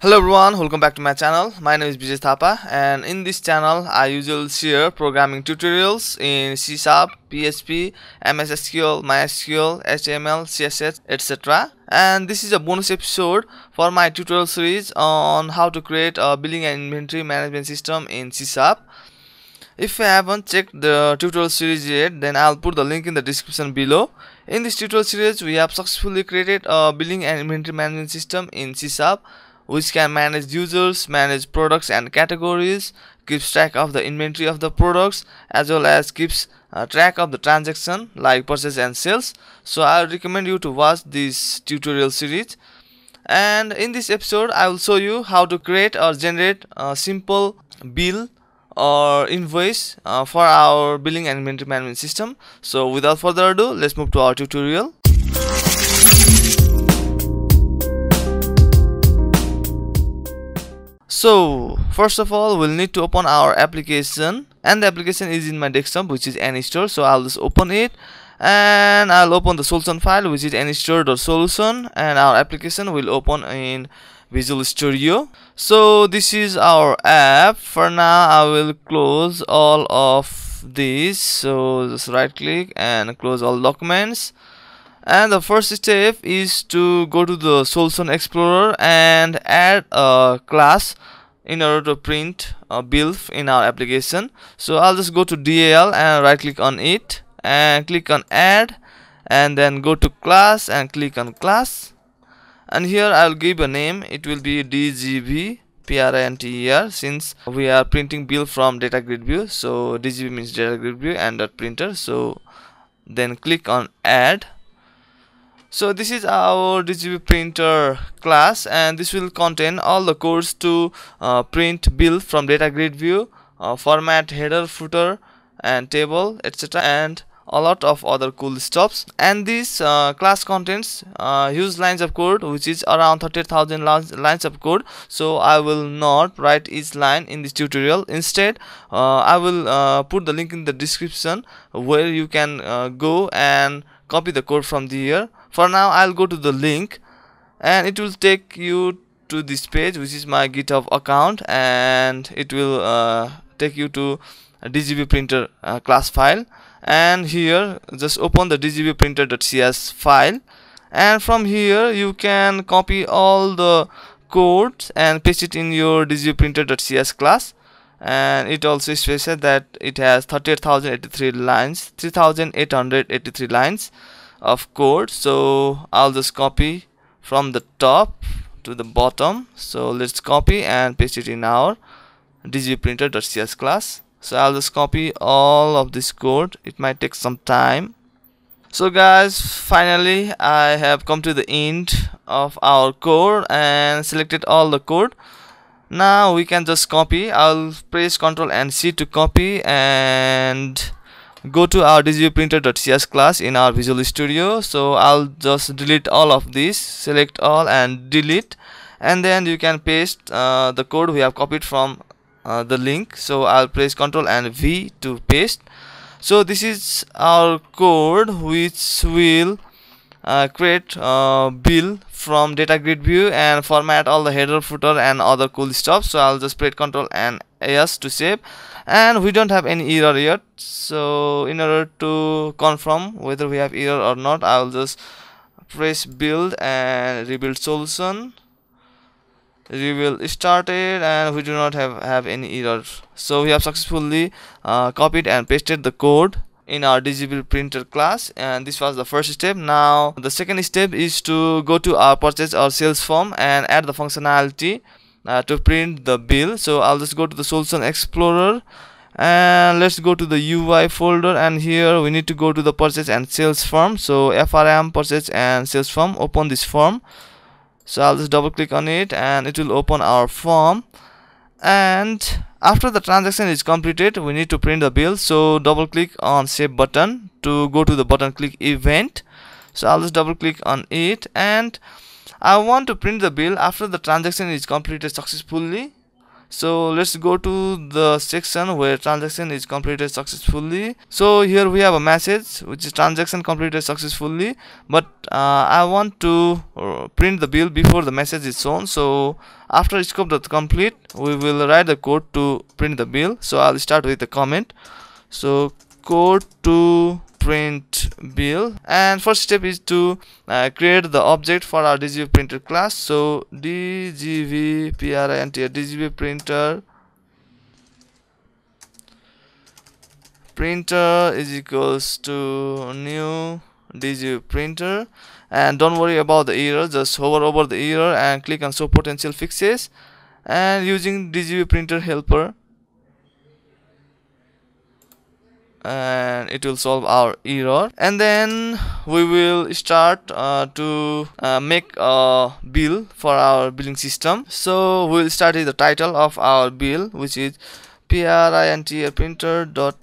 Hello everyone, welcome back to my channel. My name is Vijay Thapa and in this channel I usually share programming tutorials in C Sharp, PHP, MS SQL, MySQL, HTML, CSS, etc. And this is a bonus episode for my tutorial series on how to create a billing and inventory management system in C Sharp. If you haven't checked the tutorial series yet, then I'll put the link in the description below. In this tutorial series, we have successfully created a billing and inventory management system in C Sharp which can manage users, manage products and categories, keeps track of the inventory of the products as well as keeps uh, track of the transaction like purchase and sales. So I recommend you to watch this tutorial series. And in this episode, I will show you how to create or generate a simple bill or invoice uh, for our billing and inventory management system. So without further ado, let's move to our tutorial. So first of all we'll need to open our application and the application is in my desktop which is anystore so i'll just open it and i'll open the solution file which is anystore.solution and our application will open in visual studio. So this is our app. For now i will close all of these so just right click and close all documents and the first step is to go to the solution explorer and add a class in order to print a bill in our application. So I'll just go to DAL and right click on it and click on add and then go to class and click on class. And here I'll give a name. It will be DGV printer since we are printing bill from data grid view. So DGV means data grid view and dot printer. So then click on add so this is our DGV printer class and this will contain all the codes to uh, print bill from data grid view uh, format header footer and table etc and a lot of other cool stuffs and this uh, class contains uh, huge lines of code which is around 30,000 lines of code. So I will not write each line in this tutorial. Instead uh, I will uh, put the link in the description where you can uh, go and copy the code from here for now I'll go to the link and it will take you to this page which is my github account and it will uh, take you to dgv printer uh, class file. And here just open the dgv printer.cs file. And from here you can copy all the codes and paste it in your dgv printer.cs class. And it also specifies that it has 38,083 lines 3,883 lines of code. So I'll just copy from the top to the bottom. So let's copy and paste it in our dgvprinter.cs class. So I'll just copy all of this code. It might take some time. So guys finally I have come to the end of our code and selected all the code. Now we can just copy. I'll press ctrl and C to copy and go to our dgvprinter.cs class in our visual studio. So i'll just delete all of these. Select all and delete. And then you can paste uh, the code we have copied from uh, the link. So i'll press ctrl and v to paste. So this is our code which will create a bill from data grid view and format all the header footer and other cool stuff. So i'll just press ctrl and s to save. And we don't have any error yet. So in order to confirm whether we have error or not I'll just press build and rebuild solution. Rebuild started and we do not have have any error. So we have successfully uh, copied and pasted the code in our dgv printer class and this was the first step. Now the second step is to go to our purchase or sales form and add the functionality uh, to print the bill. So I'll just go to the solution explorer and let's go to the UI folder and here we need to go to the purchase and sales form. So FRM purchase and sales form open this form. So I'll just double click on it and it will open our form. And after the transaction is completed we need to print the bill. So double click on save button to go to the button click event. So I'll just double click on it. And I want to print the bill after the transaction is completed successfully so let's go to the section where transaction is completed successfully. So here we have a message which is transaction completed successfully but uh, I want to uh, print the bill before the message is shown. So after scope.complete we will write the code to print the bill. So I'll start with the comment. So code to print bill. And first step is to uh, create the object for our dgv printer class. So dgv print dgv printer. Printer is equals to new dgv printer. And don't worry about the error just hover over the error and click on show potential fixes. And using dgv printer helper and it will solve our error. And then we will start uh, to uh, make a bill for our billing system. So we'll start with the title of our bill which is print printer dot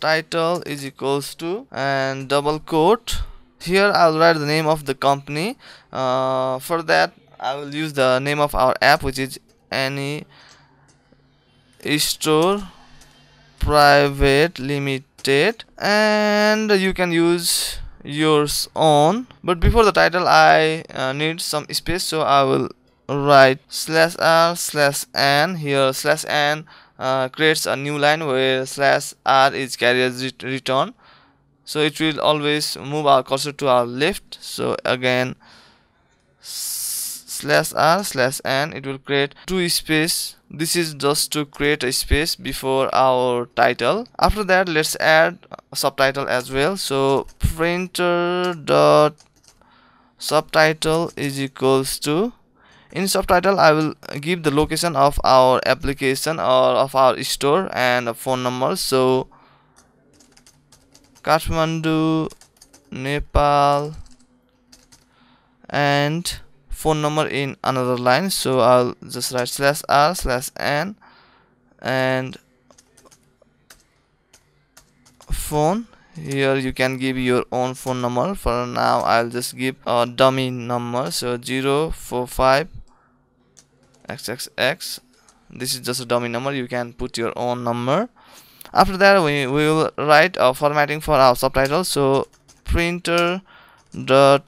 title is equals to and double quote. Here I'll write the name of the company. Uh, for that I will use the name of our app which is any store private limited and you can use yours own. But before the title I uh, need some space so I will write slash r slash n. Here slash n uh, creates a new line where slash r is carrier return. So it will always move our cursor to our left. So again slash r slash n it will create two space this is just to create a space before our title. After that let's add a subtitle as well. So printer dot subtitle is equals to in subtitle I will give the location of our application or of our store and a phone number. So Kathmandu Nepal and phone number in another line so I'll just write slash r slash n and phone. Here you can give your own phone number. For now I'll just give a dummy number so 045 xxx this is just a dummy number. You can put your own number. After that we, we will write a formatting for our subtitle. So printer dot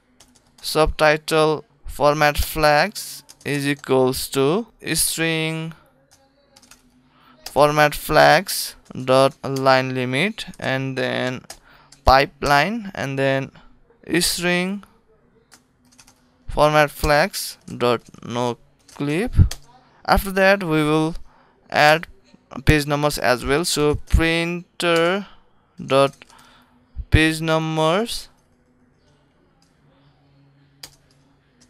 subtitle format flags is equals to string format flags dot line limit and then pipeline and then string format flags dot no clip. After that we will add page numbers as well. So printer dot page numbers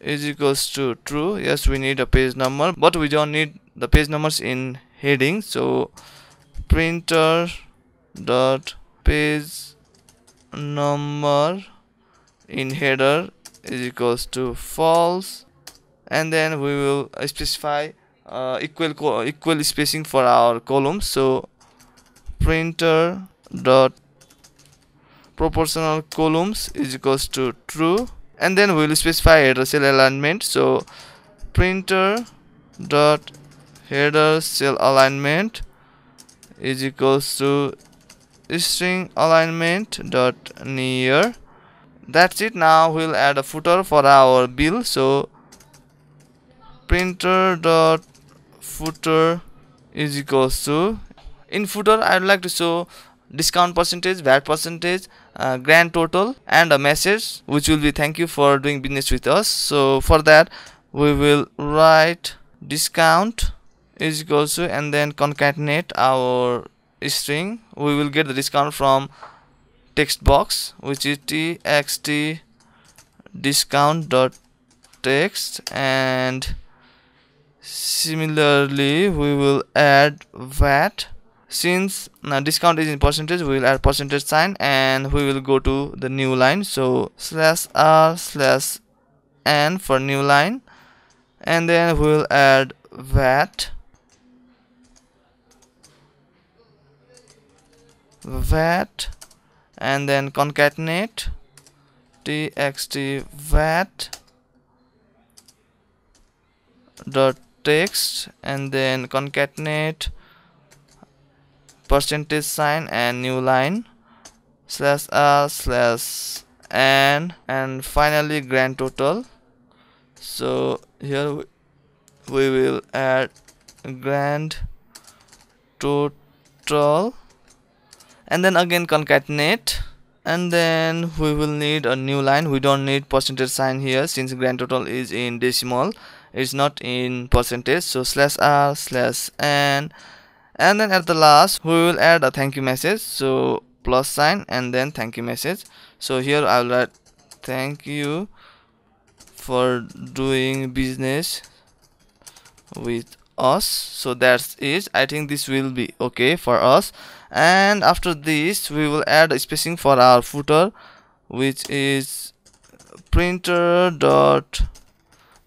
is equals to true? Yes we need a page number but we don't need the page numbers in heading. So printer dot page number in header is equals to false. And then we will specify uh, equal equal spacing for our columns so printer dot proportional columns is equals to true and then we will specify header cell alignment. So printer dot header cell alignment is equals to string alignment dot near. That's it. Now we'll add a footer for our bill. So printer dot footer is equals to in footer i'd like to show discount percentage VAT percentage uh, grand total and a message which will be thank you for doing business with us. So for that we will write discount is equals to and then concatenate our string. We will get the discount from text box which is txt discount dot text and similarly we will add VAT since now discount is in percentage we will add percentage sign and we will go to the new line. So slash r slash n for new line. And then we will add vat. Vat. And then concatenate. Txt vat. Dot text. And then concatenate percentage sign and new line slash r slash n and finally grand total. So here we will add grand total and then again concatenate and then we will need a new line. We don't need percentage sign here since grand total is in decimal. It's not in percentage. So slash r slash n and then at the last we will add a thank you message. So plus sign and then thank you message. So here i will write thank you for doing business with us. So that's it i think this will be okay for us. And after this we will add a spacing for our footer which is printer dot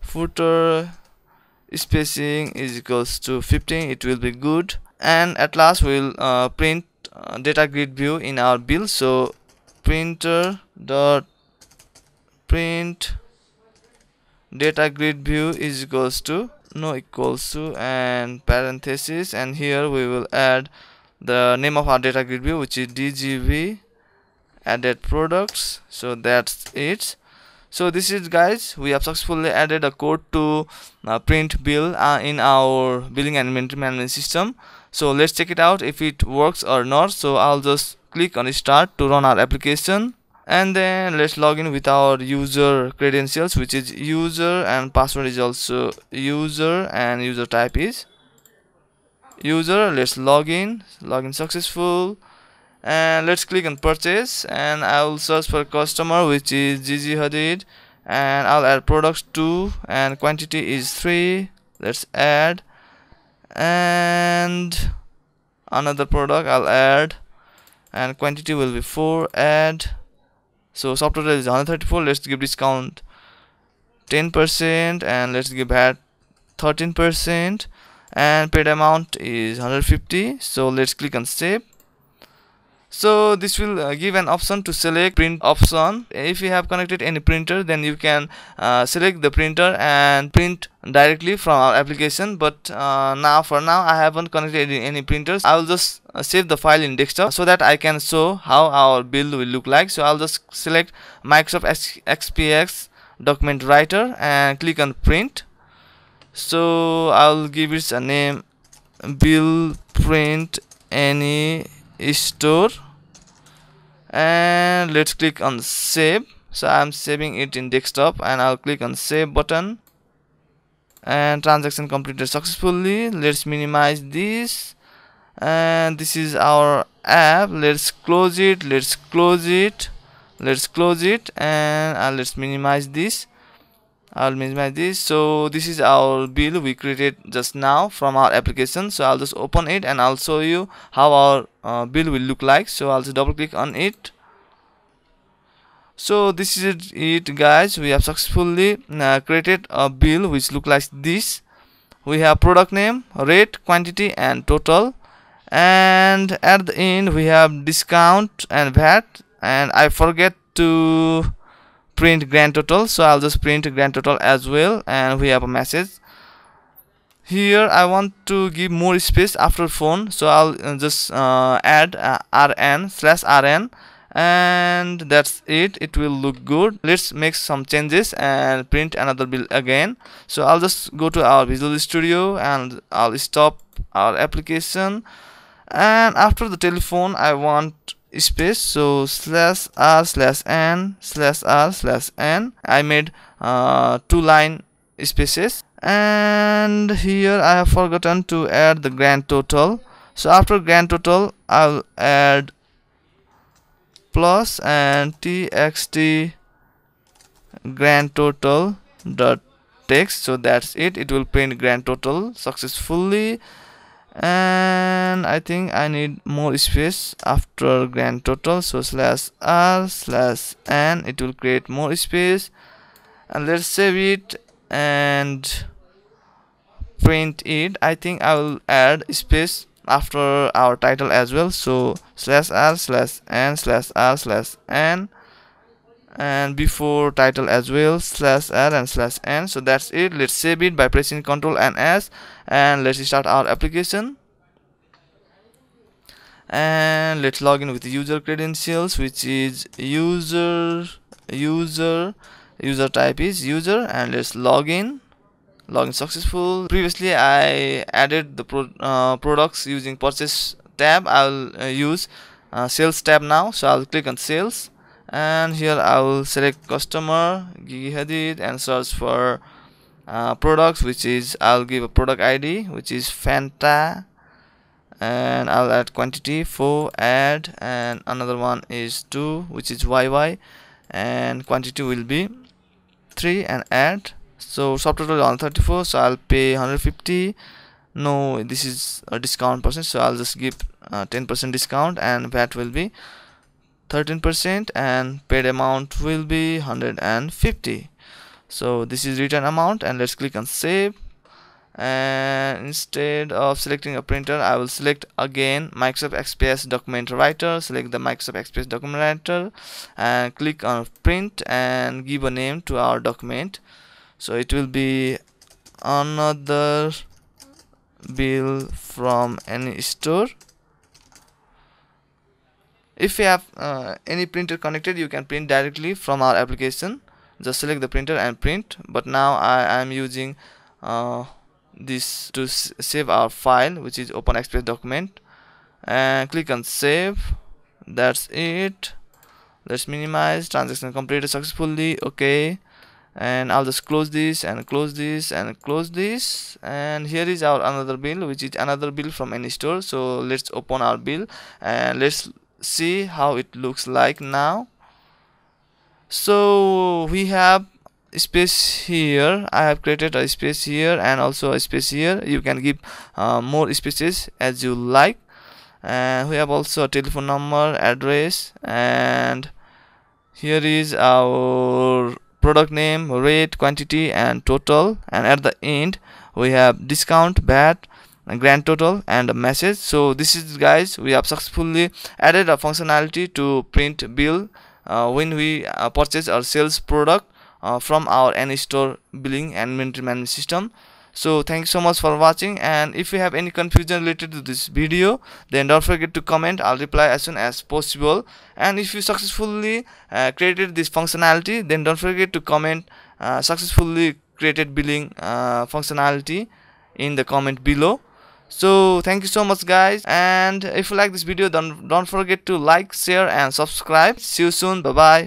footer spacing is equals to 15 it will be good and at last we'll uh, print uh, data grid view in our bill. So printer dot print data grid view is equals to no equals to and parenthesis. And here we will add the name of our data grid view which is dgv added products. So that's it. So this is guys we have successfully added a code to uh, print bill uh, in our billing and inventory management system so let's check it out if it works or not. So i'll just click on start to run our application. And then let's log in with our user credentials which is user and password is also user and user type is user. Let's log in login successful. And let's click on purchase. And I will search for customer which is Gigi Hadid. And I'll add products 2 and quantity is 3 let's add and another product I'll add and quantity will be 4 add. So subtotal is 134 let's give discount 10% and let's give VAT 13% and paid amount is 150 so let's click on save so this will uh, give an option to select print option. If you have connected any printer then you can uh, select the printer and print directly from our application. But uh, now for now i haven't connected any printers. I will just uh, save the file in desktop so that i can show how our build will look like. So i'll just select microsoft xps document writer and click on print. So i'll give it a name bill print any store. And let's click on save. So i'm saving it in desktop and i'll click on save button. And transaction completed successfully. Let's minimize this. And this is our app. Let's close it. Let's close it. Let's close it. And uh, let's minimize this I'll minimize this. So this is our bill we created just now from our application. So I'll just open it and I'll show you how our uh, bill will look like. So I'll just double click on it. So this is it guys. We have successfully uh, created a bill which look like this. We have product name rate quantity and total. And at the end we have discount and VAT. And I forget to print grand total. So I'll just print grand total as well. And we have a message. Here I want to give more space after phone. So I'll uh, just uh, add uh, rn slash rn. And that's it. It will look good. Let's make some changes and print another bill again. So I'll just go to our Visual Studio and I'll stop our application. And after the telephone I want space so slash r slash n slash r slash n. I made uh, two line spaces. And here i have forgotten to add the grand total. So after grand total i'll add plus and txt grand total dot text. So that's it. It will print grand total successfully and I think I need more space after grand total. So slash r slash n it will create more space. And let's save it and print it. I think I will add space after our title as well. So slash r slash n slash r slash n and before title as well slash r and slash n. So that's it. Let's save it by pressing ctrl and s and let's start our application. And let's log in with the user credentials which is user user user type is user and let's log in. Login successful. Previously i added the pro uh, products using purchase tab. I'll uh, use uh, sales tab now. So i'll click on sales and here I will select customer Gigi Hadid and search for uh, products which is I'll give a product ID which is Fanta. And I'll add quantity 4 add and another one is 2 which is YY and quantity will be 3 and add. So subtotal 134 so I'll pay 150 no this is a discount percent so I'll just give 10% uh, discount and VAT will be 13% and paid amount will be 150 so this is return amount and let's click on save. And instead of selecting a printer I will select again Microsoft XPS document writer. Select the Microsoft XPS document writer and click on print and give a name to our document. So it will be another bill from any store if you have uh, any printer connected you can print directly from our application. Just select the printer and print. But now I am using uh, this to save our file which is OpenXPS document. And click on save. That's it. Let's minimize transaction completed successfully. Okay. And I'll just close this and close this and close this. And here is our another bill which is another bill from any store. So let's open our bill and let's see how it looks like now. So we have space here. I have created a space here and also a space here. You can give uh, more spaces as you like. And we have also a telephone number address and here is our product name rate quantity and total. And at the end we have discount VAT grand total and a message. So this is guys we have successfully added a functionality to print bill uh, when we uh, purchase or sales product uh, from our any store billing and inventory management system. So thank you so much for watching and if you have any confusion related to this video then don't forget to comment. I'll reply as soon as possible. And if you successfully uh, created this functionality then don't forget to comment uh, successfully created billing uh, functionality in the comment below so thank you so much guys. And if you like this video don't don't forget to like share and subscribe. See you soon. Bye bye